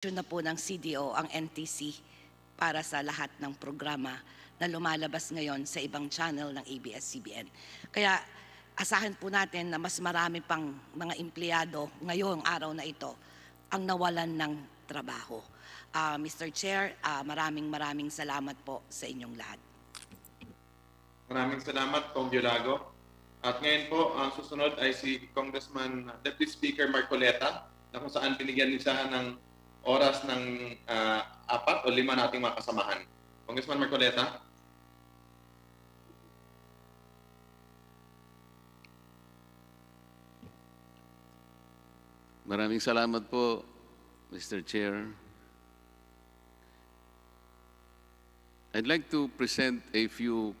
Na po ng CDO ang NTC para sa lahat ng programa na lumalabas ngayon sa ibang channel ng ABS-CBN. Kaya asahan po natin na mas marami pang mga empleyado ngayong araw na ito ang nawalan ng trabaho. Ah, Mr. Chair, ah, maraming maraming salamat po sa inyong lahat. Maraming salamat, Kong Diolago. At ngayon po, ang susunod ay si Congressman Deputy Speaker Marcoleta na kung saan binigyan niya ng oras ng ah, apat o lima nating mga kasamahan. Congressman Marcoleta. Maraming salamat po, Mr. Chair. I'd like to present a few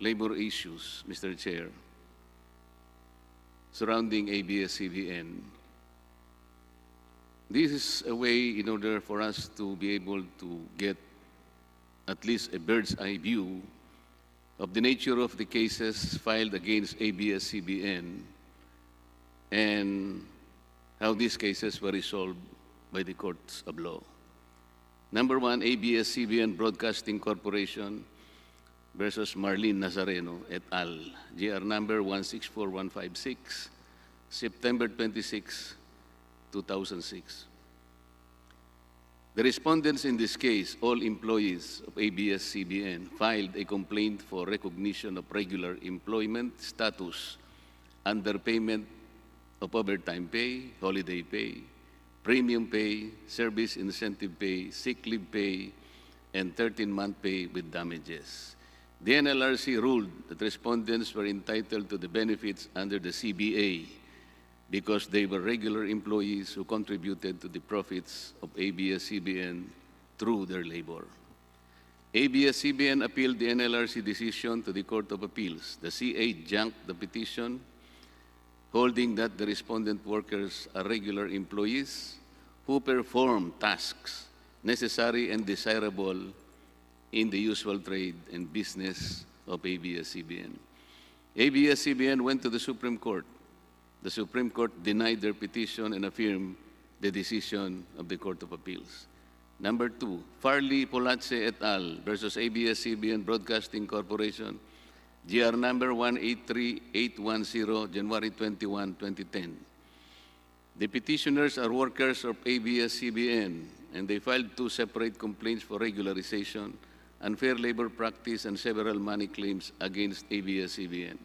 labor issues, Mr. Chair, surrounding ABS-CBN. This is a way in order for us to be able to get at least a bird's eye view of the nature of the cases filed against ABS-CBN and how these cases were resolved by the courts of law. Number one, ABS-CBN Broadcasting Corporation versus Marlene Nazareno et al., GR number 164156, September 26, 2006. The respondents in this case, all employees of ABS-CBN, filed a complaint for recognition of regular employment status, underpayment of overtime pay, holiday pay, premium pay, service incentive pay, sick leave pay, and 13-month pay with damages. The NLRC ruled that respondents were entitled to the benefits under the CBA because they were regular employees who contributed to the profits of ABS-CBN through their labor. ABS-CBN appealed the NLRC decision to the Court of Appeals. The CA junked the petition holding that the respondent workers are regular employees who perform tasks necessary and desirable in the usual trade and business of ABS-CBN. ABS-CBN went to the Supreme Court. The Supreme Court denied their petition and affirmed the decision of the Court of Appeals. Number two, Farley Polazzi et al. versus ABS-CBN Broadcasting Corporation, GR number 183810, January 21, 2010. The petitioners are workers of ABS-CBN, and they filed two separate complaints for regularization, unfair labor practice, and several money claims against ABS-CBN.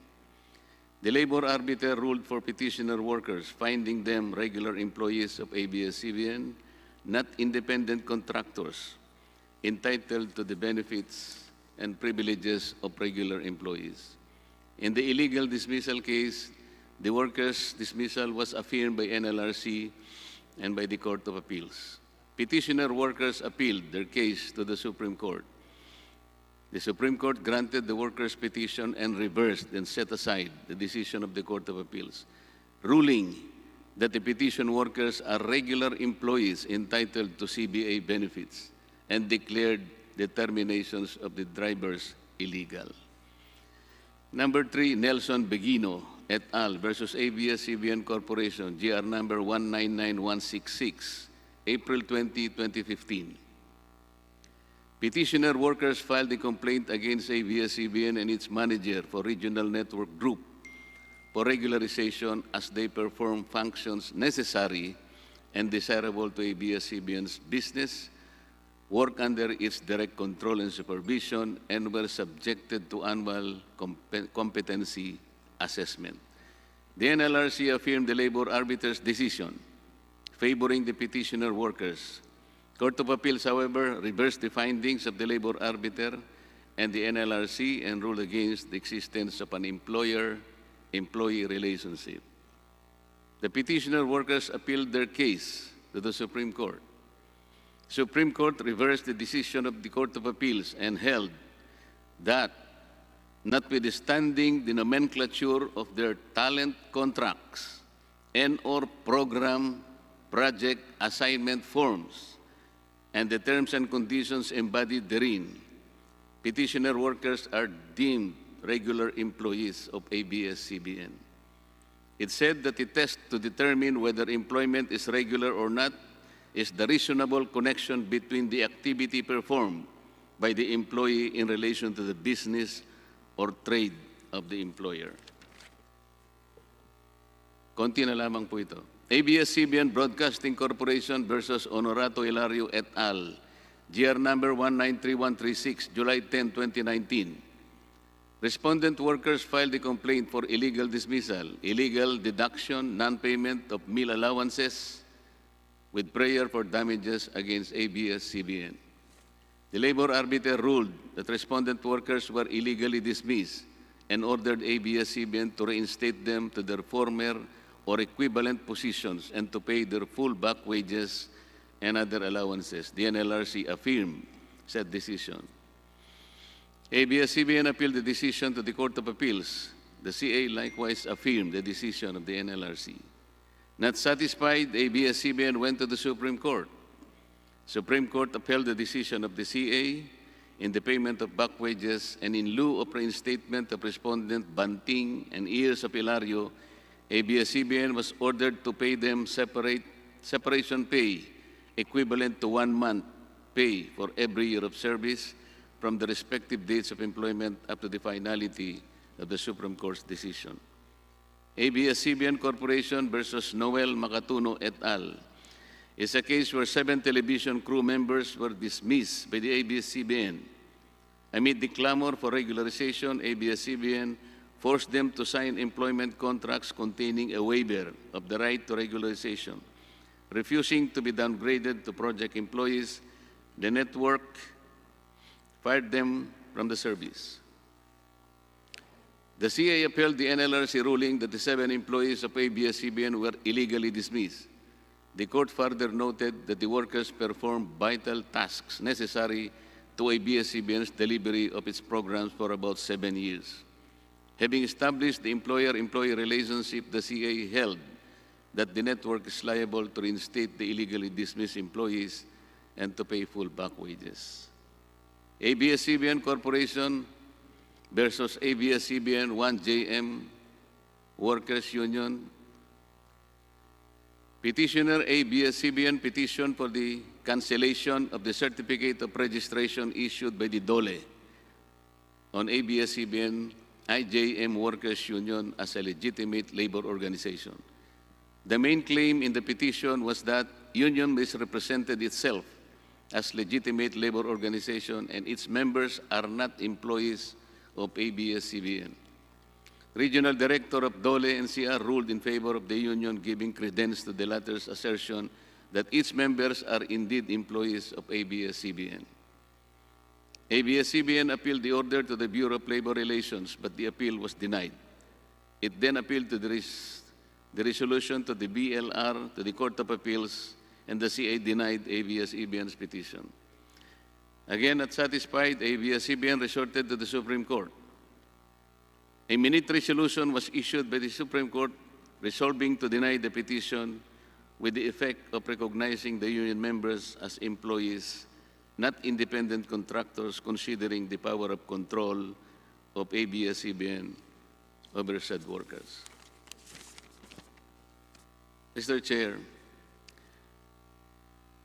The labor arbiter ruled for petitioner workers, finding them regular employees of ABS-CBN, not independent contractors, entitled to the benefits and privileges of regular employees. In the illegal dismissal case, the workers' dismissal was affirmed by NLRC and by the Court of Appeals. Petitioner workers appealed their case to the Supreme Court. The Supreme Court granted the workers' petition and reversed and set aside the decision of the Court of Appeals, ruling that the petition workers are regular employees entitled to CBA benefits and declared the terminations of the drivers illegal. Number three, Nelson Begino et al. versus ABS-CBN Corporation, GR number 199166, April 20, 2015. Petitioner workers filed a complaint against ABS-CBN and its manager for Regional Network Group for regularization as they perform functions necessary and desirable to ABS-CBN's business, work under its direct control and supervision, and were subjected to annual compe- competency assessment. The NLRC affirmed the labor arbiter's decision favoring the petitioner workers. Court of Appeals, however, reversed the findings of the labor arbiter and the NLRC and ruled against the existence of an employer-employee relationship. The petitioner workers appealed their case to the Supreme Court. Supreme Court reversed the decision of the Court of Appeals and held that notwithstanding the nomenclature of their talent contracts and or program project assignment forms and the terms and conditions embodied therein, petitioner workers are deemed regular employees of ABS-CBN. It said that the test to determine whether employment is regular or not is the reasonable connection between the activity performed by the employee in relation to the business or trade of the employer. Konti na lamang po ito. ABS-CBN Broadcasting Corporation versus Honorato Hilario et al. GR number 193136, July 10, 2019. Respondent workers filed a complaint for illegal dismissal, illegal deduction, non-payment of meal allowances, with prayer for damages against ABS-CBN. The labor arbiter ruled that respondent workers were illegally dismissed and ordered ABS-CBN to reinstate them to their former or equivalent positions and to pay their full back wages and other allowances. The NLRC affirmed said decision. ABS-CBN appealed the decision to the Court of Appeals. The CA likewise affirmed the decision of the NLRC. Not satisfied, ABS-CBN went to the Supreme Court. Supreme Court upheld the decision of the CA in the payment of back wages and in lieu of reinstatement of respondent Banting and Ears of Hilario, ABS-CBN was ordered to pay them separate, separation pay equivalent to one month pay for every year of service from the respective dates of employment up to the finality of the Supreme Court's decision. ABS-CBN Corporation versus Noel Macatuno et al. is a case where seven television crew members were dismissed by the ABS-CBN. Amid the clamor for regularization, ABS-CBN forced them to sign employment contracts containing a waiver of the right to regularization. Refusing to be downgraded to project employees, the network fired them from the service. The CA appealed the NLRC ruling that the seven employees of ABS-CBN were illegally dismissed. The court further noted that the workers performed vital tasks necessary to ABS-CBN's delivery of its programs for about seven years. Having established the employer-employee relationship, the CA held that the network is liable to reinstate the illegally dismissed employees and to pay full back wages. ABS-CBN Corporation versus ABS-CBN 1JM Workers Union. Petitioner ABS-CBN petition for the cancellation of the certificate of registration issued by the DOLE on ABS-CBN IJM Workers Union as a legitimate labor organization. The main claim in the petition was that union misrepresented itself as legitimate labor organization and its members are not employees of ABS-CBN. Regional Director of Dole NCR ruled in favor of the union, giving credence to the latter's assertion that its members are indeed employees of ABS-CBN. ABS-CBN appealed the order to the Bureau of Labor Relations, but the appeal was denied. It then appealed to the, res- the resolution to the BLR, to the Court of Appeals, and the CA denied ABS-CBN's petition. Again, not satisfied, ABS-CBN resorted to the Supreme Court. A minute resolution was issued by the Supreme Court resolving to deny the petition with the effect of recognizing the union members as employees, not independent contractors, considering the power of control of ABS-CBN over said workers. Mr. Chair,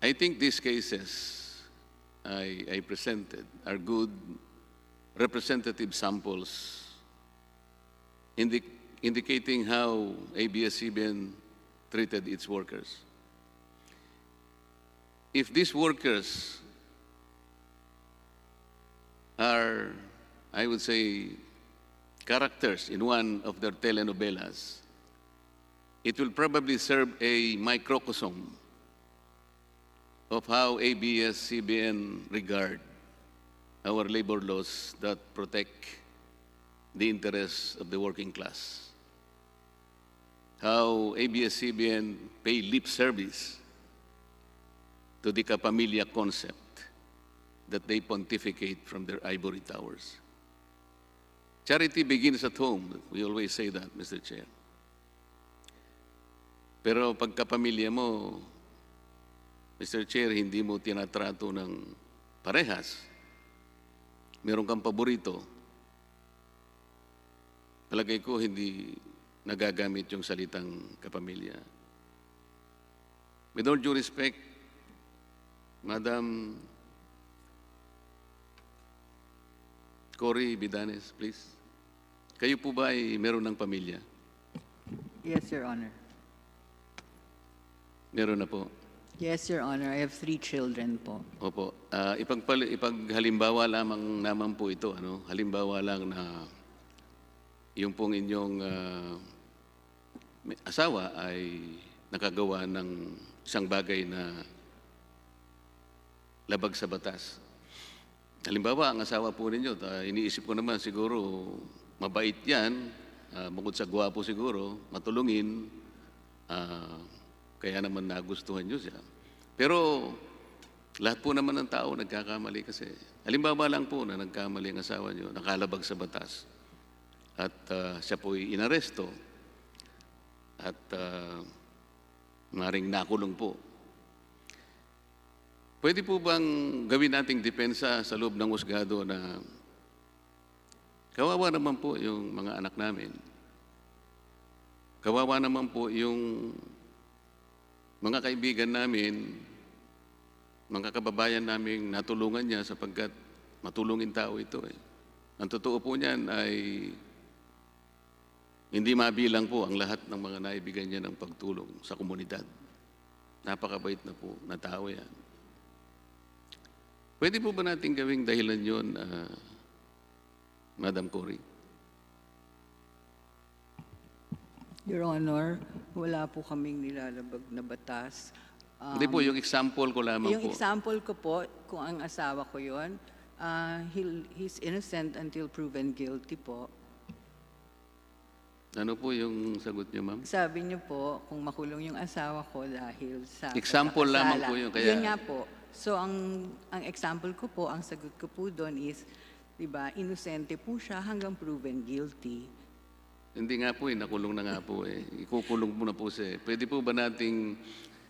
I think these cases I, I presented are good representative samples indi- indicating how ABS-CBN treated its workers. If these workers are, I would say, characters in one of their telenovelas, it will probably serve a microcosm of how ABS-CBN regard our labor laws that protect the interests of the working class. How ABS-CBN pay lip service to the kapamilya concept that they pontificate from their ivory towers. Charity begins at home. We always say that, Mr. Chair. Pero pagkapamilya mo, Mr. Chair, hindi mo tinatrato ng parehas. Meron kang paborito. Palagay ko, hindi nagagamit yung salitang kapamilya. With all due respect, Madam Cory Bidanes, please. Kayo po ba ay meron ng pamilya? Yes, Your Honor. Meron na po. Yes, Your Honor. I have three children po. Opo. Ah, ipagpal ipaghalimbawa lamang naman po ito, ano? Halimbawa lang na yung pong inyong may asawa ay nakagawa ng isang bagay na labag sa batas. Halimbawa, ang asawa po ninyo, ta, iniisip ko naman siguro mabait yan, ah, bukod sa gwapo siguro, matulungin, ah, kaya naman nagustuhan nyo siya. Pero lahat po naman ng tao nagkakamali kasi. Halimbawa lang po na nagkamali ang asawa nyo, nakalabag sa batas. At ah, siya po'y inaresto. At uh, maring nakulong po. Pwede po bang gawin nating depensa sa loob ng husgado na kawawa naman po yung mga anak namin. Kawawa naman po yung mga kaibigan namin, mga kababayan namin natulungan niya sapagkat matulungin tao ito eh. Ang totoo po niyan ay hindi mabilang po ang lahat ng mga naibigay niya ng pagtulong sa komunidad. Napakabait na po na tao yan. Pwede po ba natin gawing dahilan yun, ah, Madam Cory? Your Honor, wala po kaming nilalabag na batas. Um, Hindi po, yung example ko lamang yung po. example ko po, kung ang asawa ko yon, ah, he'll- he's innocent until proven guilty po. Ano po yung sagot niyo, ma'am? Sabi niyo po, kung makulong yung asawa ko dahil sa Example lamang po yun, kaya- Yun nga po. So ang ang example ko po, ang sagot ko po doon is, 'di ba, inosente po siya hanggang proven guilty. Hindi nga po eh, nakulong na nga po eh. Ikukulong mo na po siya eh. Pwede po ba nating,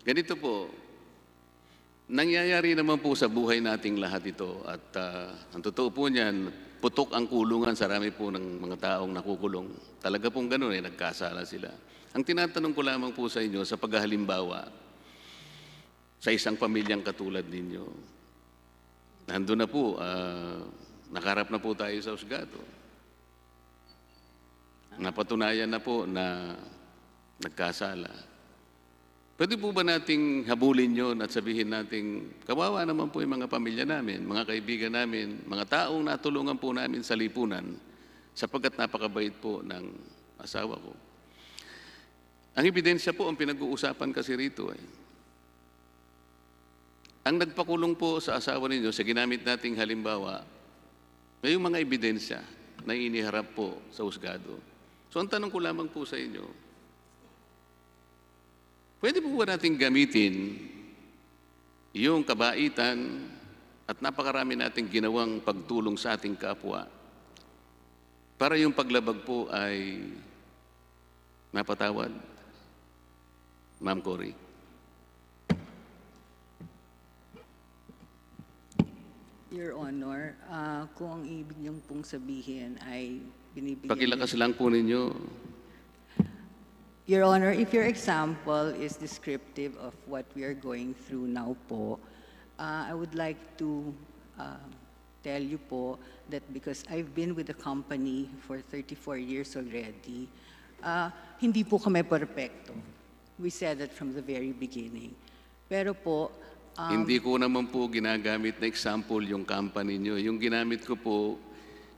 ganito po, nangyayari naman po sa buhay nating lahat ito at ah, ang totoo po niyan, putok ang kulungan sa rami po ng mga taong nakukulong. Talaga pong ganun eh, nagkasala sila. Ang tinatanong ko lamang po sa inyo sa paghahalimbawa sa isang pamilyang katulad ninyo, nandun na po, ah, nakarap na po tayo sa husgado. Napatunayan na po na nagkasala. Pwede po ba nating habulin yon at sabihin nating kawawa naman po yung mga pamilya namin, mga kaibigan namin, mga taong natulungan po namin sa lipunan sapagkat napakabait po ng asawa ko. Ang ebidensya po ang pinag-uusapan kasi rito eh. Ang nagpakulong po sa asawa ninyo, sa ginamit nating halimbawa, may mga ebidensya na iniharap po sa husgado. So ang tanong ko lamang po sa inyo, pwede po ba natin gamitin yung kabaitan at napakarami nating ginawang pagtulong sa ating kapwa para yung paglabag po ay napatawad? Ma'am Cory. Your Honor, ah, kung ang ibig niyong pong sabihin ay binibigyan Pakilakas lang po ninyo. Your Honor, if your example is descriptive of what we are going through now po, uh, I would like to uh, tell you po that because I've been with the company for 34 years already, uh, hindi po kami perfecto. We said that from the very beginning. Pero po, um, Hindi ko naman po ginagamit na example yung company nyo. Yung ginamit ko po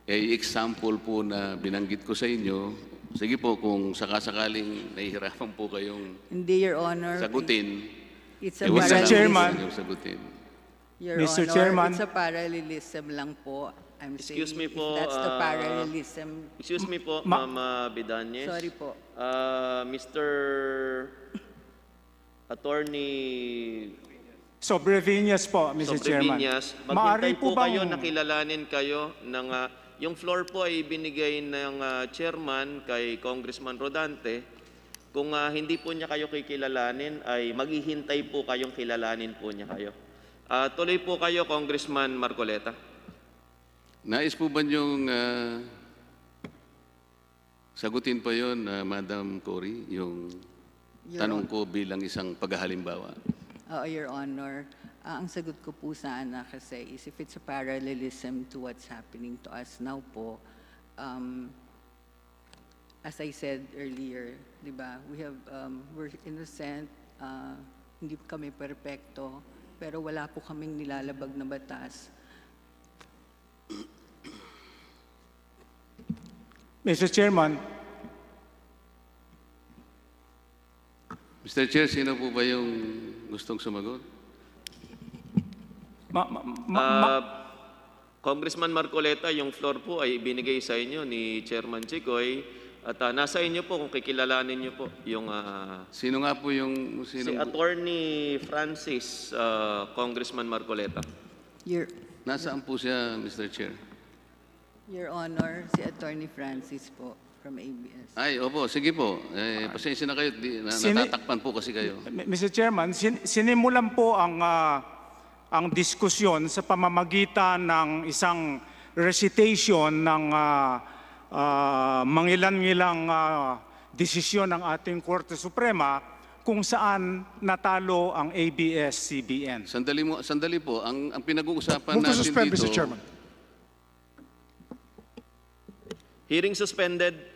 ay example po na binanggit ko sa inyo. Sige po, kung sakasakaling nahihirapan po kayong hindi, Your Honor. sagutin, It's a eh, wag na lang Mr. po Chairman. ninyong sagutin. Your Mr. Honor, Chairman. it's a parallelism lang po. I'm Excuse saying me if po, that's the ah, parallelism. Excuse me po, Ma- Ma'am ah, Bidanes. Sorry po. Ah, Mr. Attorney So, Breviñas po, Mr. Chairman. Maaari maghintay po bang- kayo na kilalanin kayo ng ah, yung floor po ay binigay ng ah, chairman kay Congressman Rodante. Kung ah, hindi po niya kayo kikilalanin ay maghihintay po kayong kilalanin po niya kayo. Ah, tuloy po kayo Congressman Marcoleta. Nais po ba niyong ah, sagutin pa yon, ah, Madam Cory, yung tanong ko bilang isang paghahalimbawa? Oo, Your Honor. Ah, ang sagot ko po sana kasi is if it's a parallelism to what's happening to us now po, um, as I said earlier, di ba, we have, um, we're innocent, ah, hindi kami perpekto, pero wala po kaming nilalabag na batas. Mr. Chairman, Mr. Chair, sino po ba yung gustong sumagot? ma- ma- ma- ma- Ah, Congressman Marcoleta, yung floor po ay ibinigay sa inyo ni Chairman Chicoy at ah, nasa inyo po kung kikilalanin niyo po yung ah, Sino nga po yung... si Sino, Attorney Francis ah, Congressman Marcoleta. Your, nasaan po siya, Mr. Chair? Your Honor, si Attorney Francis po from ABS. Ay, opo, sige po. Eh, pasensya na kayo. Di, na, Sini- natatakpan po kasi kayo. M- Mr. Chairman, sin- sinimulan po ang ah, ang diskusyon sa pamamagitan ng isang recitation ng ah, ah, mangilan-ngilang ah, desisyon ng ating Korte Suprema kung saan natalo ang ABS-CBN. Sandali, mo, sandali po. Ang, ang pinag-uusapan Move to natin suspend, dito... Mr. Chairman. Hearing suspended.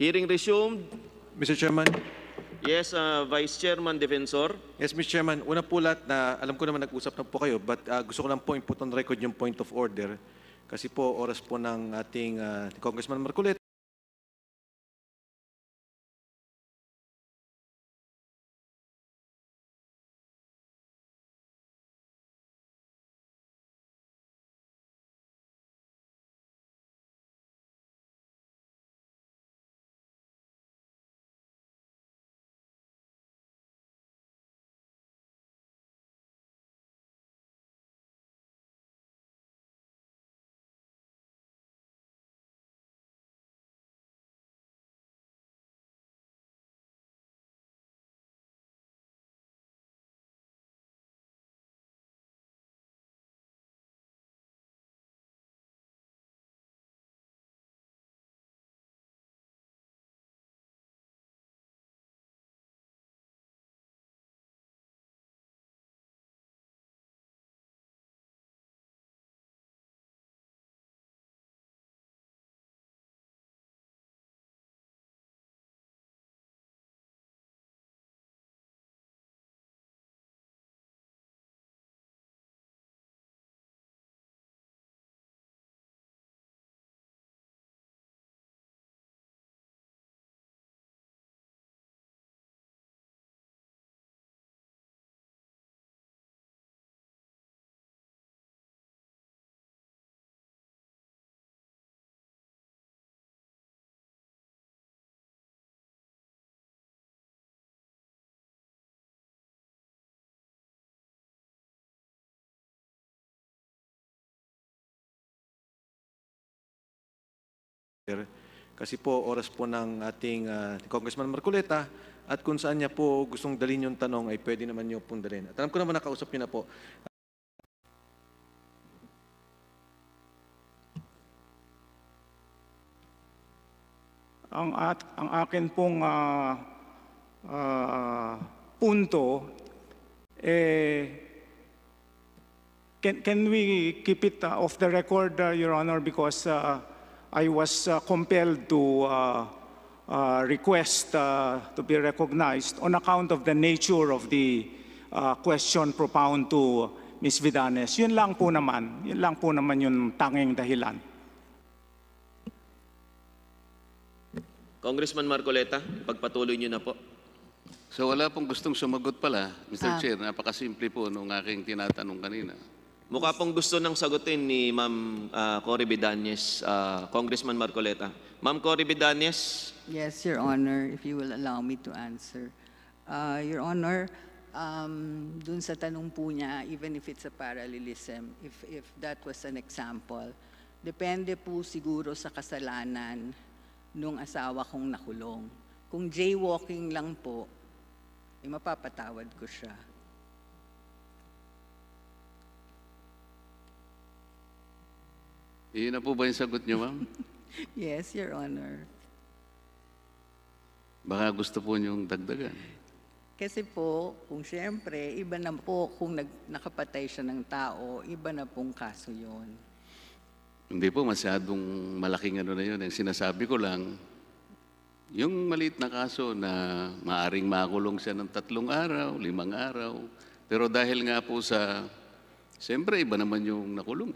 Hearing resumed. Mr. Chairman, Yes, ah, Vice Chairman Defensor. yes, Mr. Chairman, una po lahat na alam ko naman nag-usap na po kayo, but ah, gusto ko lang po input on record yung point of order kasi po oras po ng ating ah, Congressman Marcoleta Kasi po, oras po ng ating ah, Congressman Marcoleta at kung saan niya po gustong dalhin yung tanong ay pwede naman niyo pong dalhin. At alam ko naman nakausap niyo na po. Ang, at, ang akin pong ah, ah, punto, eh, can, can we keep it uh, off the record, uh, Your Honor, because uh, I was uh, compelled to uh, uh, request uh, to be recognized on account of the nature of the uh, question propound to Ms. Vidanes. Yun lang po naman. Yun lang po naman yung tanging dahilan. Congressman Marcoleta, pagpatuloy niyo na po. So wala pong gustong sumagot pala, Mr. Ah. Chair. Napakasimple po nung aking tinatanong kanina. Mukha pong gusto nang sagutin ni Ma'am ah, Cory Bidanyes, ah, Congressman Marcoleta. Ma'am Cory Bidanyes, Yes, Your Honor, if you will allow me to answer. Uh, Your Honor, um, dun sa tanong po niya, even if it's a parallelism, if, if that was an example, depende po siguro sa kasalanan nung asawa kong nakulong. Kung jaywalking lang po, eh, mapapatawad ko siya. Iyon na po ba yung sagot niyo, ma'am? Yes, Your Honor. Baka gusto po niyong dagdagan. Kasi po, kung siyempre, iba na po kung nag, nakapatay siya ng tao, iba na pong kaso yon. Hindi po masyadong malaking ano na yun. Ang sinasabi ko lang, yung maliit na kaso na maaring makulong siya ng tatlong araw, limang araw. Pero dahil nga po sa, siyempre iba naman yung nakulong.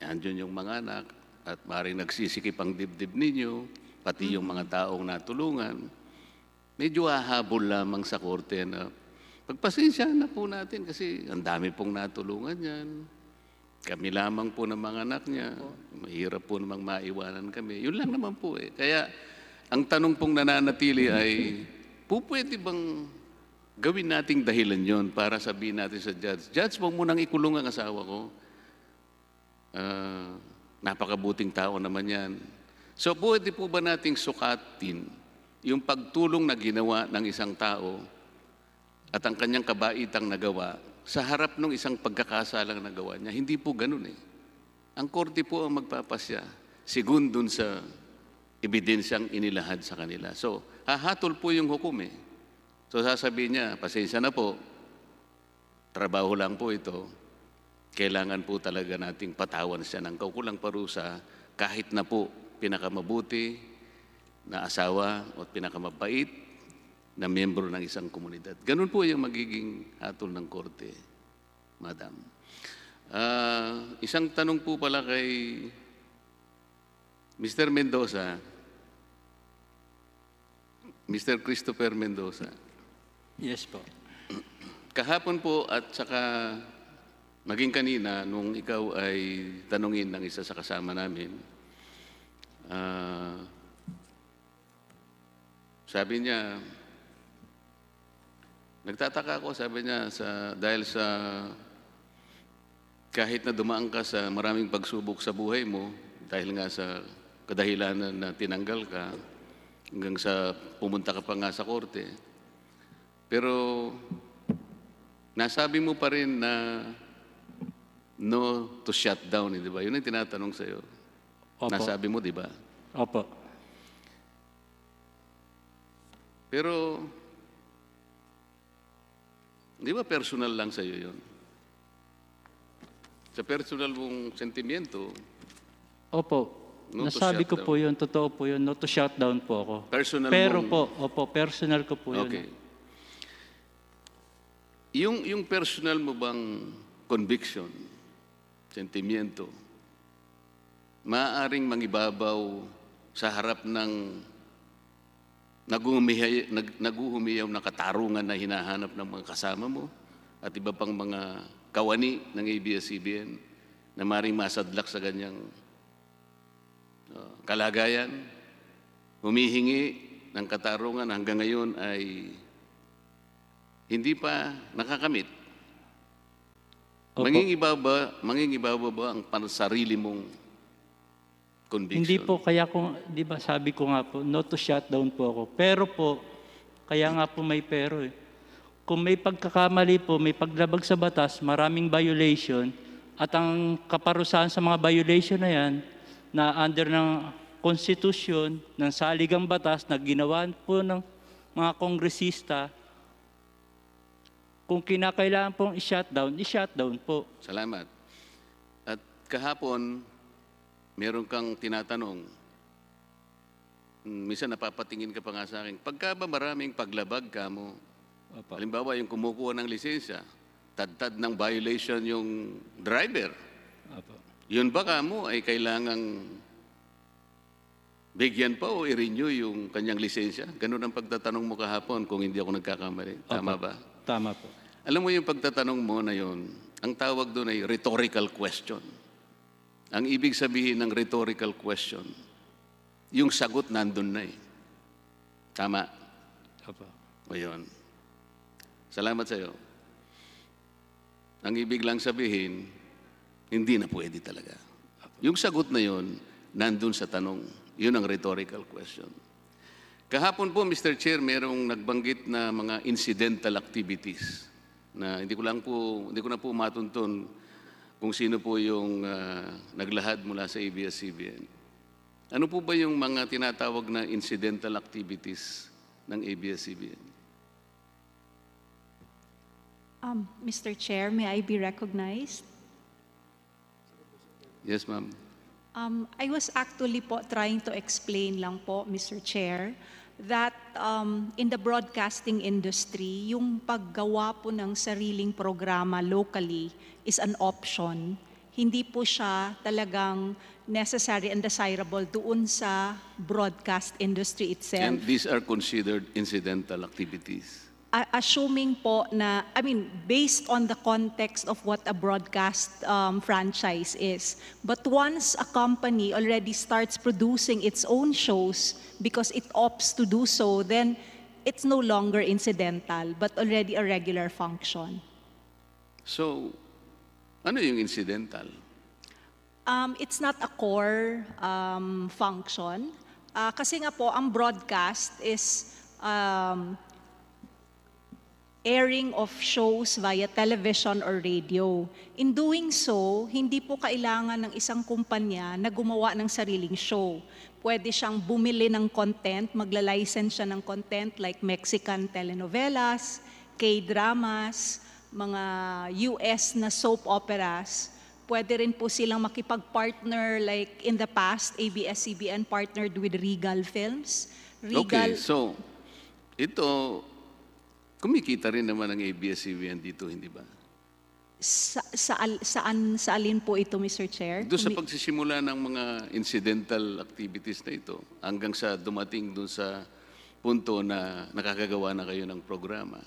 Andyan yung mga anak at maaring nagsisikip ang dibdib ninyo, pati yung mga taong natulungan. Medyo hahabol lamang sa korte na pagpasensyahan na po natin kasi ang dami pong natulungan yan. Kami lamang po ng mga anak niya. Mahirap po namang maiwanan kami. Yun lang naman po eh. Kaya ang tanong pong nananatili ay, po pwede bang gawin nating dahilan yon para sabihin natin sa judge, Judge, huwag mo nang ikulong ang asawa ko. Ah, napakabuting tao naman yan. So pwede po ba nating sukatin yung pagtulong na ginawa ng isang tao at ang kanyang kabaitang nagawa sa harap ng isang pagkakasalang nagawa niya. Hindi po ganun eh. Ang korte po ang magpapasya sigun dun sa ebidensyang inilahad sa kanila. So, hahatol po yung hukom eh. So, sasabihin niya, pasensya na po, trabaho lang po ito. Kailangan po talaga nating patawan siya ng kaukulang parusa kahit na po pinakamabuti na asawa o pinakamabait na miyembro ng isang komunidad. Ganun po yung magiging hatol ng korte, madam. Ah, isang tanong po pala kay Mr. Mendoza, Mr. Christopher Mendoza. Yes po. Kahapon po at saka maging kanina nung ikaw ay tanungin ng isa sa kasama namin, ah, sabi niya, nagtataka ako, sabi niya, sa, dahil sa kahit na dumaan ka sa maraming pagsubok sa buhay mo, dahil nga sa kadahilanan na tinanggal ka, hanggang sa pumunta ka pa nga sa korte, pero nasabi mo pa rin na no to shut down, eh, di ba? Yun ang tinatanong sa'yo. Opo. Nasabi mo, di ba? Opo. Pero, di ba personal lang sa'yo yun? Sa personal mong sentimiento, Opo. No Nasabi ko po yun, totoo po yun, no to shut down po ako. personal Pero mong... po, opo, personal ko po yun. Okay. Yung, yung personal mo bang conviction, sentimiento, maaaring mangibabaw sa harap ng naguhumihay, nag, naguhumiyaw na katarungan na hinahanap ng mga kasama mo at iba pang mga kawani ng ABS-CBN na maaaring masadlak sa ganyang uh, kalagayan, humihingi ng katarungan hanggang ngayon ay hindi pa nakakamit. Opo. Mangingibawa, mangingibawa ba ang pansarili mong conviction. Hindi po, kaya kung, di ba sabi ko nga po, no to shutdown po ako. Pero po, kaya nga po may pero eh. Kung may pagkakamali po, may paglabag sa batas, maraming violation, at ang kaparusahan sa mga violation na yan, na under ng konstitusyon, ng saligang batas, na ginawa po ng mga kongresista, kung kinakailangan pong i-shutdown, i-shutdown po. Salamat. At kahapon, meron kang tinatanong, minsan napapatingin ka pa nga sa akin, pagka ba maraming paglabag ka mo, Opo. halimbawa yung kumukuha ng lisensya, tad-tad ng violation yung driver, Opo. yun ba ka mo ay kailangang bigyan pa o i-renew yung kanyang lisensya? Ganun ang pagtatanong mo kahapon kung hindi ako nagkakamali. Tama Opo. ba? Tama po. Alam mo yung pagtatanong mo na yun, ang tawag doon ay rhetorical question. Ang ibig sabihin ng rhetorical question, yung sagot nandun na eh. Tama. Opo. O yun. Salamat sa iyo. Ang ibig lang sabihin, hindi na pwede talaga. Yung sagot na yun, nandun sa tanong. Yun ang rhetorical question. Kahapon po, Mr. Chair, merong nagbanggit na mga incidental activities na hindi ko lang po, hindi ko na po matuntun kung sino po yung ah, naglahad mula sa ABS-CBN. Ano po ba yung mga tinatawag na incidental activities ng ABS-CBN? Um, Mr. Chair, may I be recognized? Yes, ma'am. Um, I was actually po trying to explain lang po, Mr. Chair, that um, in the broadcasting industry, yung paggawa po ng sariling programa locally is an option. Hindi po siya talagang necessary and desirable doon sa broadcast industry itself. And these are considered incidental activities. Assuming po na, I mean, based on the context of what a broadcast um, franchise is. But once a company already starts producing its own shows because it opts to do so, then it's no longer incidental, but already a regular function. So, ano yung incidental? Um, it's not a core um, function. Ah, kasi nga po, ang broadcast is um, airing of shows via television or radio. In doing so, hindi po kailangan ng isang kumpanya na gumawa ng sariling show. Pwede siyang bumili ng content, magla-license siya ng content like Mexican telenovelas, K-dramas, mga US na soap operas. Pwede rin po silang makipag-partner like in the past, ABS-CBN partnered with Regal Films. Okay, so, ito, kumikita rin naman ang ABS-CBN dito, hindi ba? Sa, sa, al- saan, sa alin po ito, Mr. Chair? Doon sa pagsisimula ng mga incidental activities na ito, hanggang sa dumating doon sa punto na nakakagawa na kayo ng programa.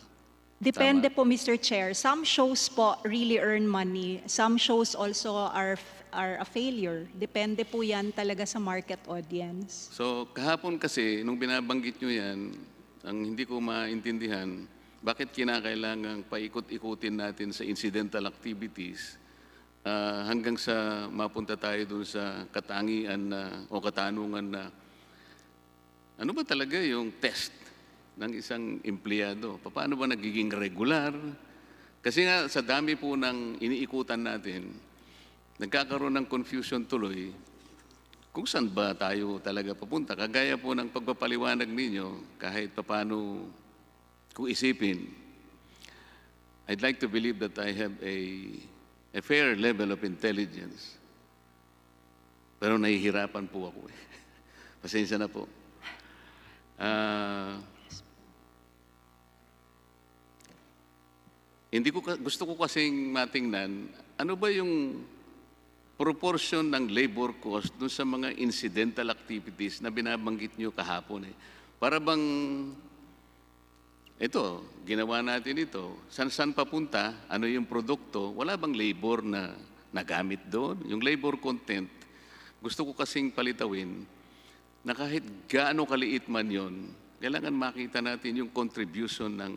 Depende po, Mr. Chair. Some shows po really earn money. Some shows also are, are a failure. Depende po yan talaga sa market audience. So, kahapon kasi, nung binabanggit nyo yan, ang hindi ko maintindihan, bakit kinakailangang paikot-ikutin natin sa incidental activities ah, hanggang sa mapunta tayo dun sa katangian na, o katanungan na, ano ba talaga yung test ng isang empleyado? Paano ba nagiging regular? Kasi nga sa dami po ng iniikutan natin, nagkakaroon ng confusion tuloy kung saan ba tayo talaga papunta. Kagaya po ng pagpapaliwanag ninyo, kahit papano kung isipin, I'd like to believe that I have a, a fair level of intelligence. Pero nahihirapan po ako eh. Pasensya na po. Ah, hindi ko gusto ko kasing matingnan ano ba yung proportion ng labor cost dun sa mga incidental activities na binabanggit nyo kahapon eh. Para bang ito, ginawa natin ito. San-san papunta? Ano yung produkto? Wala bang labor na nagamit doon? Yung labor content, gusto ko kasing palitawin na kahit gaano kaliit man yon, kailangan makita natin yung contribution ng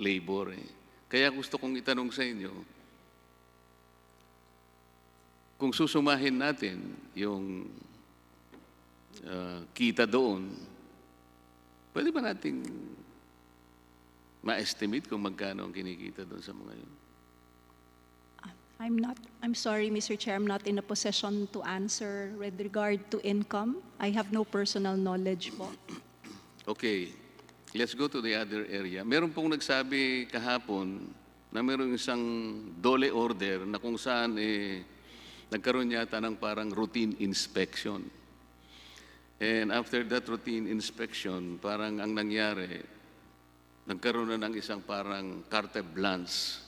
labor. Eh. Kaya gusto kong itanong sa inyo, kung susumahin natin yung uh, kita doon, pwede ba nating ma-estimate kung magkano ang kinikita doon sa mga yun? I'm not, I'm sorry, Mr. Chair, I'm not in a position to answer with regard to income. I have no personal knowledge po. Okay, let's go to the other area. Meron pong nagsabi kahapon na meron isang dole order na kung saan eh, nagkaroon yata ng parang routine inspection. And after that routine inspection, parang ang nangyari, nagkaroon na ng isang parang carte blanche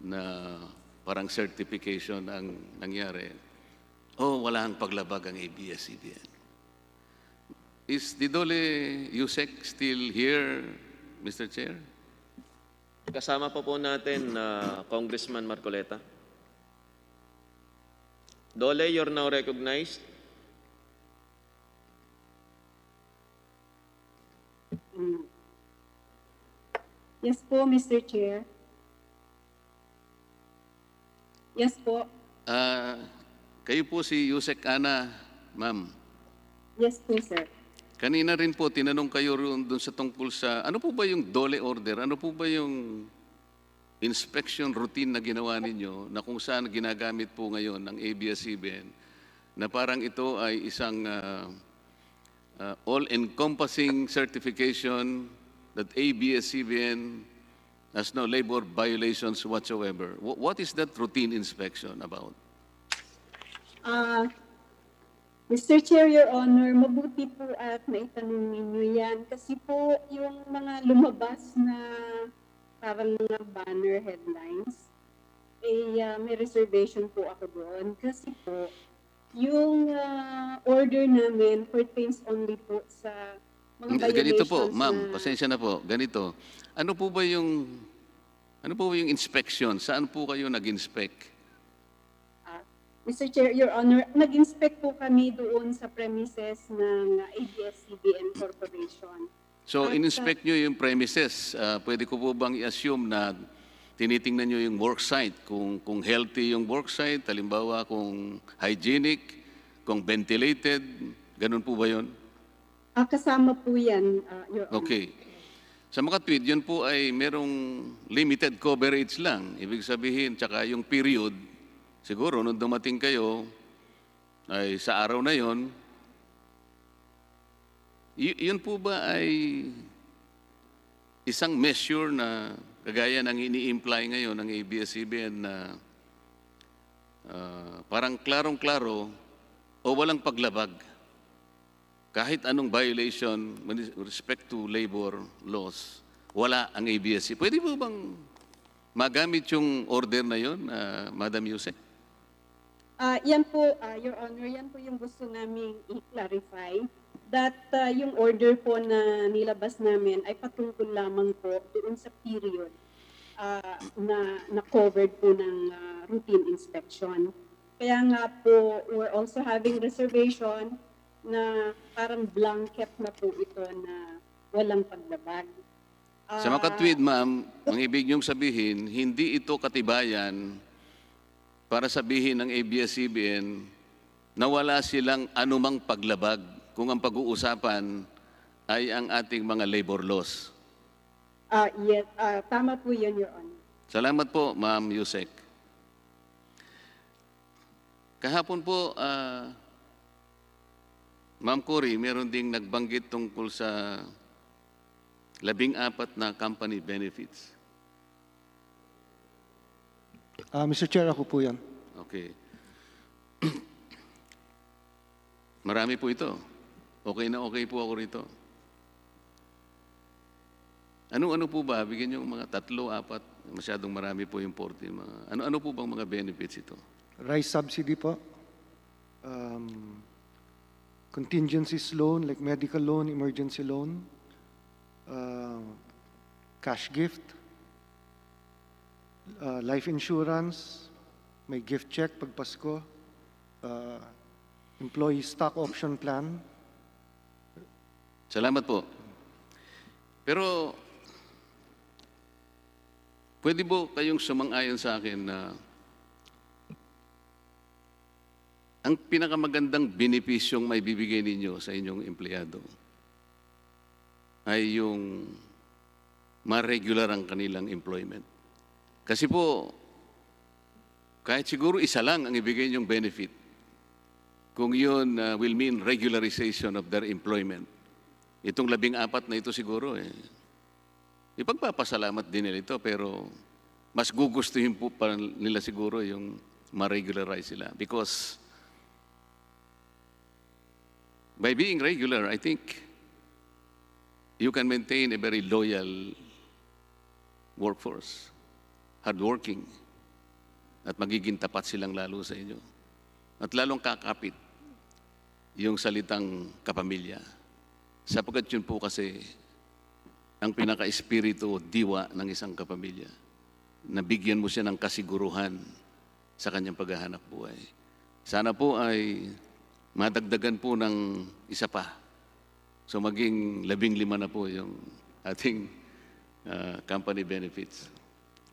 na parang certification ang nangyari. Oh, wala ang paglabag ang ABS-CBN. Is Didole Yusek still here, Mr. Chair? Kasama pa po natin na Congressman Marcoleta. Dole, you're now recognized. Yes po, Mr. Chair. Yes po. Ah, kayo po si Yusek Ana, ma'am. Yes po, sir. Kanina rin po, tinanong kayo roon dun sa tungkol sa, ano po ba yung dole order? Ano po ba yung inspection routine na ginawa ninyo na kung saan ginagamit po ngayon ng ABS-CBN na parang ito ay isang ah, ah, all-encompassing certification that ABS-CBN has no labor violations whatsoever. Wh- What is that routine inspection about? Ah, Mr. Chair, Your Honor, mabuti po at naitanong ninyo yan. Kasi po, yung mga lumabas na parang mga banner headlines, eh, ah, may reservation po ako doon. Kasi po, yung ah, order namin pertains only po sa mga Ganito po, ma'am, pasensya na po. Ganito. Ano po ba yung ano po ba yung inspection? Saan po kayo nag-inspect? Mr. Chair, Your Honor, nag-inspect po kami doon sa premises ng ABS-CBN Corporation. So, in-inspect nyo yung premises. Ah, pwede ko po bang i-assume na tinitingnan nyo yung work site, kung, kung healthy yung work site, halimbawa kung hygienic, kung ventilated, ganun po ba yun? Ah, kasama po yan, ah, Your. Okay. Sa mga yun po ay merong limited coverage lang. Ibig sabihin, tsaka yung period, siguro nung dumating kayo, ay sa araw na yon, yun po ba ay isang measure na kagaya ng ini-imply ngayon ng ABS-CBN na ah, parang klarong-klaro o walang paglabag kahit anong violation with respect to labor laws, wala ang ABS-C. Pwede po bang magamit yung order na yon, ah, Madam Yusek? Ah, yan po, ah, Your Honor, yan po yung gusto naming i-clarify that ah, yung order po na nilabas namin ay patungkol lamang po doon sa period ah, na, na covered po ng ah, routine inspection. Kaya nga po, we're also having reservation na parang blanket na po ito na walang paglabag. Sa mga Ah, ma'am, ang ibig niyong sabihin, hindi ito katibayan para sabihin ng ABS-CBN na wala silang anumang paglabag kung ang pag-uusapan ay ang ating mga labor laws. ah, yes, ah, tama po yun, Your Honor. Salamat po, Ma'am Yusek. Kahapon po, ah, Ma'am Cory, meron ding nagbanggit tungkol sa labing apat na company benefits. Ah, Mr. Chair, ako po yan. Okay. Marami po ito. Okay na okay po ako rito. Ano-ano po ba? Bigyan niyo mga tatlo, apat. Masyadong marami po yung 40. Mga, ano-ano po bang mga benefits ito? Rice subsidy po. Um, contingencies loan, like medical loan, emergency loan. Uh, cash gift. Uh, life insurance. May gift check pag Pasko. Uh, employee stock option plan. Salamat po. Pero, pwede po kayong sumang-ayon sa akin na ang pinakamagandang benepisyong may bibigay ninyo sa inyong empleyado ay yung ma-regular ang kanilang employment. Kasi po, kahit siguro isa lang ang ibigay niyong benefit, kung yun uh, will mean regularization of their employment. Itong labing apat na ito siguro eh. Ipagpapasalamat din nila ito pero mas gugustuhin po pa nila siguro yung ma-regularize sila. Because by being regular, I think you can maintain a very loyal workforce, hardworking, at magiging tapat silang lalo sa inyo. At lalong kakapit yung salitang kapamilya. Sapagkat yun po kasi ang pinaka-espiritu o diwa ng isang kapamilya. Nabigyan mo siya ng kasiguruhan sa kanyang paghahanap buhay. Sana po ay madagdagan po ng isa pa. So maging labing lima na po yung ating uh, company benefits.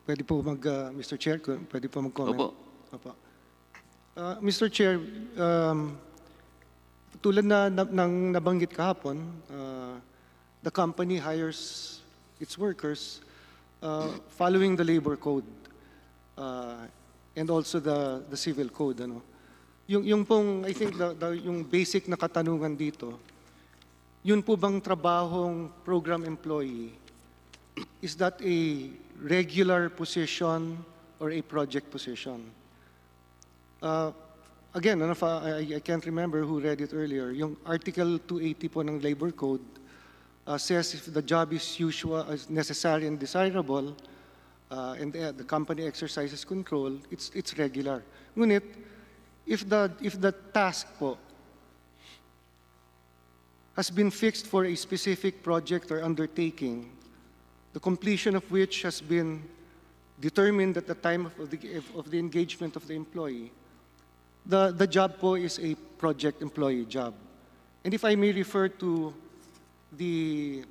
Pwede po mag, uh, Mr. Chair, pwede po mag-comment? Opo. Opo. Uh, Mr. Chair, um, tulad na, na ng nabanggit kahapon, uh, the company hires its workers uh, following the labor code uh, and also the, the civil code. Ano. Yung, yung pong, I think, the, the, yung basic na katanungan dito, yun po bang trabahong program employee, is that a regular position or a project position? Uh, again, ano, fa- I, I can't remember who read it earlier. Yung Article 280 po ng Labor Code uh, says if the job is usual, is necessary and desirable, uh, and the, the company exercises control, it's, it's regular. Ngunit, if the, if the task po has been fixed for a specific project or undertaking, the completion of which has been determined at the time of the, of the engagement of the employee, the, the job po is a project employee job. And if I may refer to the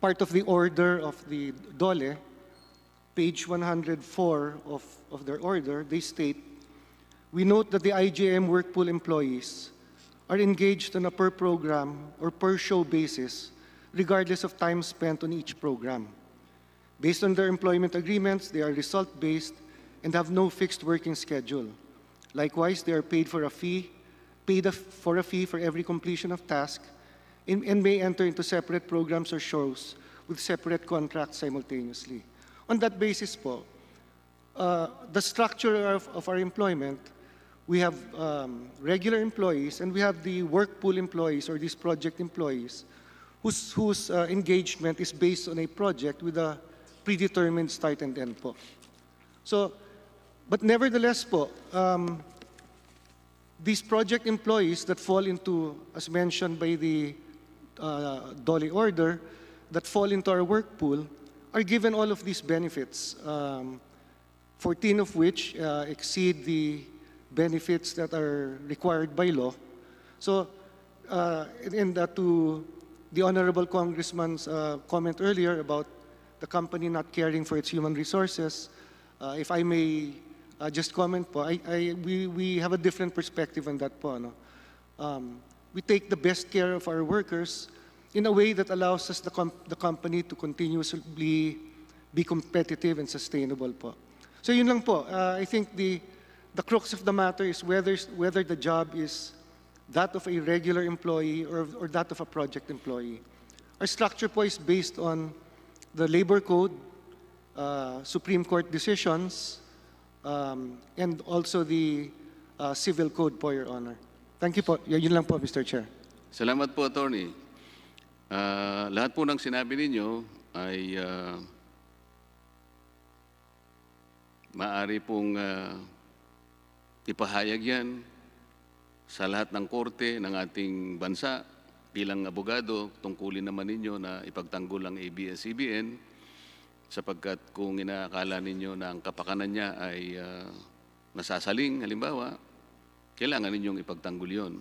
part of the order of the DOLE, page 104 of, of their order, they state, we note that the IJM Workpool employees are engaged on a per program or per show basis, regardless of time spent on each program. Based on their employment agreements, they are result-based and have no fixed working schedule. Likewise, they are paid for a fee, paid a- for a fee for every completion of task, and, and may enter into separate programs or shows with separate contracts simultaneously. On that basis po, uh, the structure of, of our employment, we have um, regular employees and we have the work pool employees or these project employees whose, whose uh, engagement is based on a project with a predetermined start and end po. So, but nevertheless po, um, these project employees that fall into, as mentioned by the uh, Dolly order, that fall into our work pool, are given all of these benefits, um, 14 of which uh, exceed the benefits that are required by law. So, uh, and uh, to the Honorable Congressman's uh, comment earlier about the company not caring for its human resources, uh, if I may uh, just comment po, I, I, we, we have a different perspective on that po. Ano? Um, we take the best care of our workers in a way that allows us, the, com- the company, to continuously be competitive and sustainable po. So yun lang po. Uh, I think the, the crux of the matter is whether, whether the job is that of a regular employee or, or that of a project employee. Our structure po is based on the labor code, uh, Supreme Court decisions, um, and also the uh, civil code po, Your Honor. Thank you po. Yun lang po, Mr. Chair. Salamat po, Attorney. Ah, lahat po ng sinabi ninyo ay ah, maaari pong ah, ipahayag yan sa lahat ng korte ng ating bansa bilang abogado. Tungkulin naman ninyo na ipagtanggol ang ABS-CBN sapagkat kung inaakala ninyo na ang kapakanan niya ay ah, nasasaling, halimbawa, kailangan ninyong ipagtanggol yon.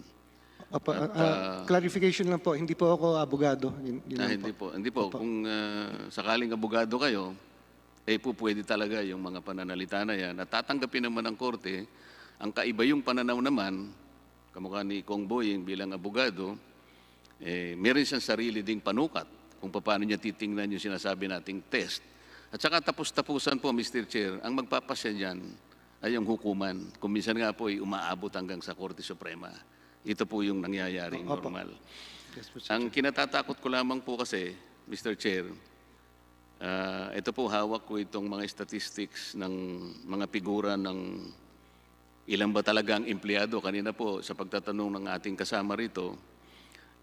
Apa, At, uh, ah, clarification lang po, hindi po ako abogado. Yun, yun Ah, hindi po. po. Hindi po. Kung ah, sakaling abogado kayo, eh po pwede talaga yung mga pananalita na yan. At tatanggapin naman ng korte Ang kaiba yung pananaw naman, kamukha ni Kong Boying bilang abogado, eh, meron siyang sarili ding panukat kung paano niya titingnan yung sinasabi nating test. At saka tapos-tapusan po, Mr. Chair, ang magpapasya niyan ay yung hukuman. Kung minsan nga po ay umaabot hanggang sa Korte Suprema. Ito po yung nangyayaring Opo. normal. Yes. Ang kinatatakot ko lamang po kasi, Mr. Chair, ah, ito po hawak ko itong mga statistics ng mga figura ng ilan ba talaga ang empleyado. Kanina po sa pagtatanong ng ating kasama rito,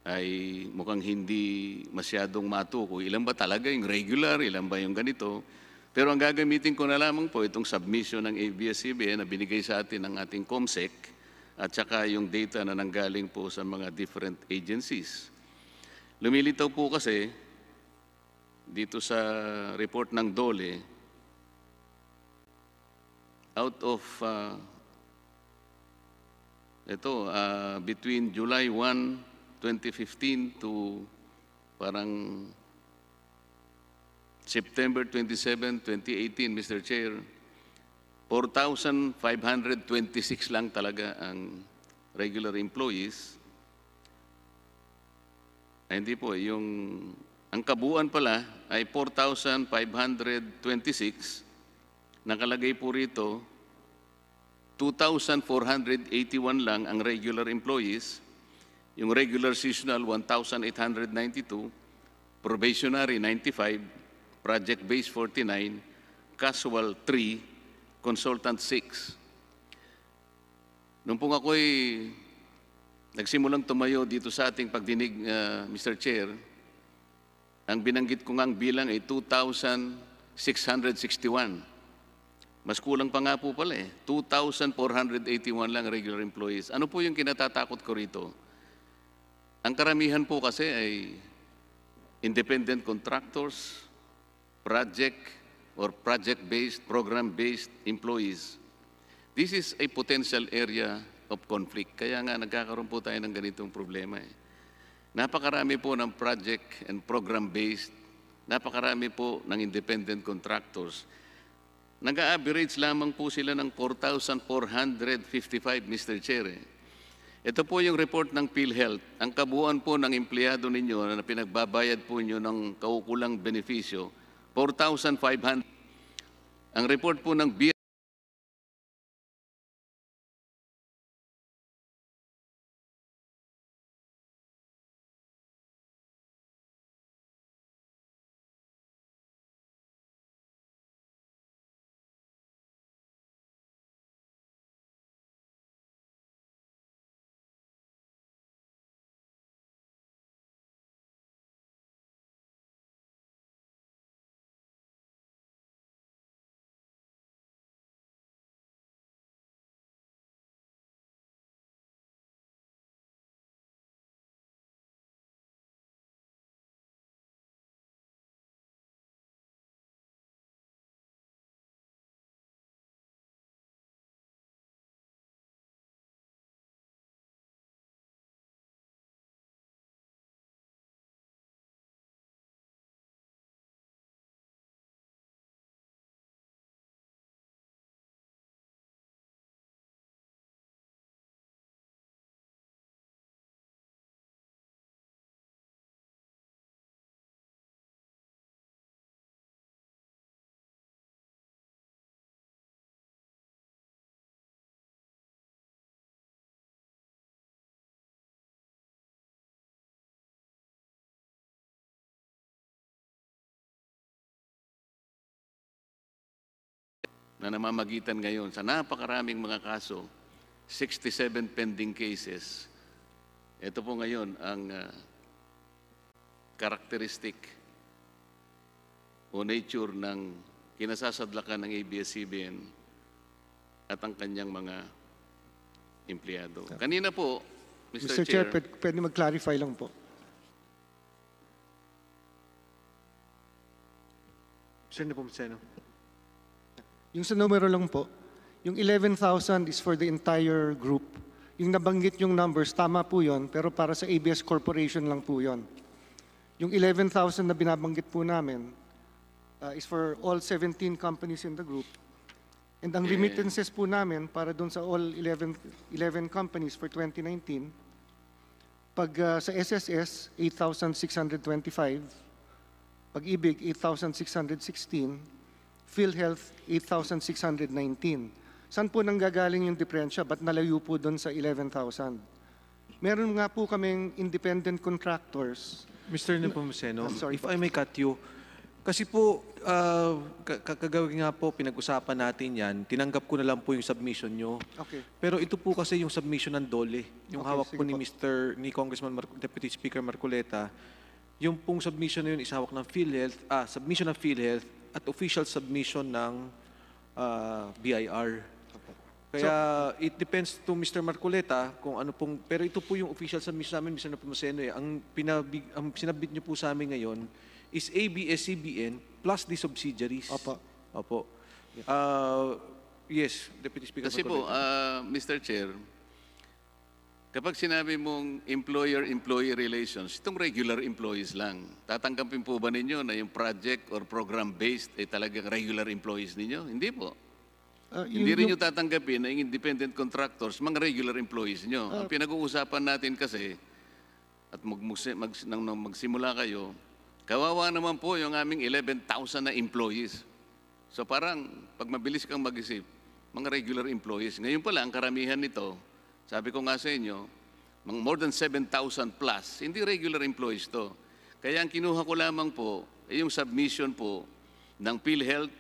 ay mukhang hindi masyadong matuko. Ilan ba talaga yung regular, ilan ba yung ganito. Pero ang gagamitin ko na lamang po itong submission ng ABS-CBN na binigay sa atin ng ating COMSEC at saka yung data na nanggaling po sa mga different agencies. Lumilitaw po kasi dito sa report ng DOLE, out of uh, ito, uh, between July 1, 2015 to parang September 27, 2018, Mr. Chair, 4,526 lang talaga ang regular employees. Ay, hindi po, yung ang kabuuan pala ay 4,526. Nakalagay po rito 2,481 lang ang regular employees, yung regular seasonal 1,892, probationary 95, project-based 49, casual 3, consultant 6. Nung pong ako'y nagsimulang tumayo dito sa ating pagdinig, uh, Mr. Chair, ang binanggit ko ngang bilang ay 2,661. Mas kulang pa nga po pala eh. 2,481 lang regular employees. Ano po yung kinatatakot ko rito? Ang karamihan po kasi ay independent contractors, project or project-based, program-based employees. This is a potential area of conflict. Kaya nga nagkakaroon po tayo ng ganitong problema eh. Napakarami po ng project and program-based, napakarami po ng independent contractors. Nag-average lamang po sila ng 4,455, Mr. Chair. eh. Ito po yung report ng PhilHealth. Ang kabuuan po ng empleyado ninyo na pinagbabayad po ninyo ng kaukulang benepisyo, 4,500. Ang report po ng B na namamagitan ngayon sa napakaraming mga kaso, 67 pending cases. Ito po ngayon ang ah, characteristic o nature ng kinasasadlakan ng ABS-CBN at ang kanyang mga empleyado. Kanina po, Mr. Mr. Chair, pwede, pwede mag-clarify lang po. Sino po, Seno? Yung sa numero lang po, yung 11,000 is for the entire group. Yung nabanggit yung numbers, tama po yon, pero para sa ABS Corporation lang po yon. Yung 11,000 na binabanggit po namin uh, is for all 17 companies in the group. And ang remittances po namin para doon sa all 11, 11 companies for 2019, pag ah, sa SSS, 8,625, Pag-ibig, 8,616, PhilHealth, 8,619. Saan po nanggagaling yung diferensya? Ba't nalayo po doon sa 11,000? Meron nga po kaming independent contractors. Mr. Nepomuceno, sorry if I may cut you, kasi po, uh, ka- kagawin nga po, pinag-usapan natin yan, tinanggap ko na lang po yung submission nyo. Okay. Pero ito po kasi yung submission ng DOLE, yung Okay, hawak po ni po. Mr. ni Congressman Mar- Deputy Speaker Marcoleta, yung pong submission na yun is hawak ng PhilHealth, ah, submission ng PhilHealth at official submission ng ah, BIR. Kaya it depends to Mr. Marcoleta kung ano pong, pero ito po yung official submission namin, Mr. Nepomuceno, eh. Ang, pinabig, ang sinabit niyo po sa amin ngayon is ABS-CBN plus the subsidiaries. Opo. Opo. Ah, yes, Deputy Speaker Kasi po, Marcoleta. ah, Mr. Chair, kapag sinabi mong employer-employee relations, itong regular employees lang, tatanggapin po ba ninyo na yung project or program-based ay talagang regular employees ninyo? Hindi po. Ah, Hindi rin nyo tatanggapin na yung independent contractors, mga regular employees nyo. Ang pinag-uusapan natin kasi, at mag, mag, nang, nang magsimula kayo, kawawa naman po yung aming 11,000 na employees. So parang, pag mabilis kang mag-isip, mga regular employees. Ngayon pala, ang karamihan nito, sabi ko nga sa inyo, mga more than 7,000 plus, hindi regular employees to. Kaya ang kinuha ko lamang po, ay yung submission po ng PhilHealth,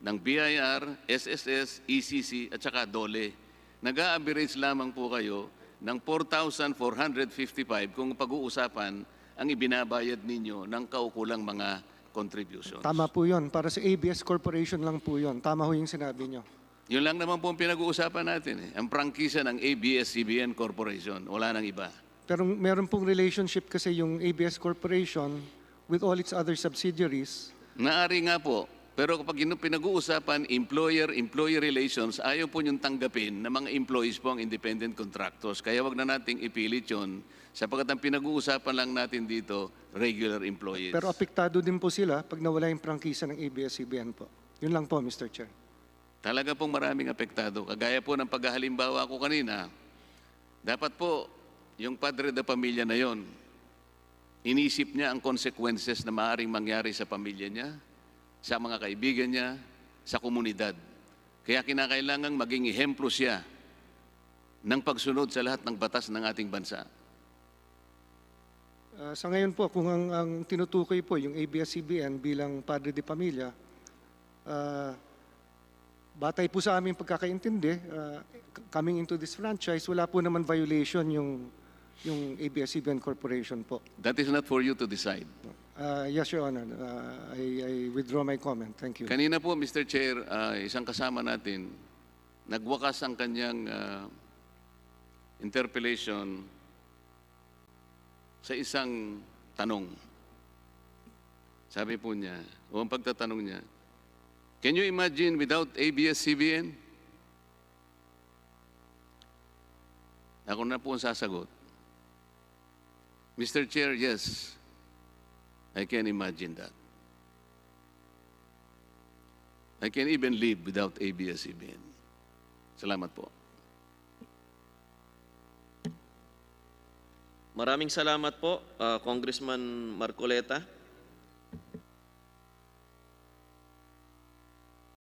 ng BIR, SSS, ECC, at saka DOLE. Nag-a-average lamang po kayo ng 4,455 kung pag-uusapan ang ibinabayad ninyo ng kaukulang mga contributions. Tama po yun. Para sa ABS Corporation lang po yun. Tama ho yung sinabi nyo. Yun lang naman po ang pinag-uusapan natin. Eh. Ang prangkisa ng ABS-CBN Corporation. Wala nang iba. Pero meron pong relationship kasi yung ABS Corporation with all its other subsidiaries. Naari nga po. Pero kapag pinag-uusapan, employer-employee relations, ayaw po niyong tanggapin na mga employees po ang independent contractors. Kaya wag na nating ipilit yun sapagkat ang pinag-uusapan lang natin dito, regular employees. Pero apektado din po sila pag nawala yung prangkisa ng ABS-CBN po. Yun lang po, Mr. Chair. Talaga pong maraming apektado. Kagaya po ng paghahalimbawa ko kanina, dapat po yung padre de pamilya na yon, inisip niya ang consequences na maaaring mangyari sa pamilya niya, sa mga kaibigan niya, sa komunidad. Kaya kinakailangan maging ehemplo siya ng pagsunod sa lahat ng batas ng ating bansa. Ah, sa ngayon po, kung ang, ang tinutukoy po yung ABS-CBN bilang padre de pamilya, ah, batay po sa aming pagkakaintindi, c- coming into this franchise, wala po naman violation yung, yung ABS-CBN Corporation po. That is not for you to decide. Ah, yes, Your Honor. Ah, I, I withdraw my comment. Thank you. Kanina po, Mr. Chair, ah, isang kasama natin, nagwakas ang kanyang ah, interpellation sa isang tanong. Sabi po niya, o ang pagtatanong niya, Can you imagine without ABS-CBN? Ako na po ang sasagot. Mr. Chair, yes, I can imagine that. I can even live without ABS-CBN. Salamat po. Maraming salamat po, ah, Congressman Marcoleta.